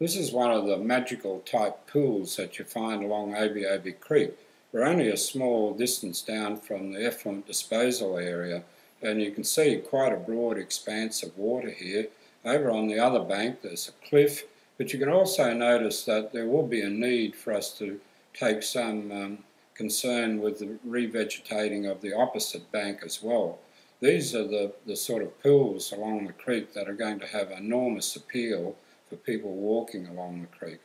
This is one of the magical type pools that you find along Obi Obi Creek. We're only a small distance down from the effluent disposal area and you can see quite a broad expanse of water here. Over on the other bank there's a cliff but you can also notice that there will be a need for us to take some um, concern with the revegetating of the opposite bank as well. These are the, the sort of pools along the creek that are going to have enormous appeal for people walking along the creek.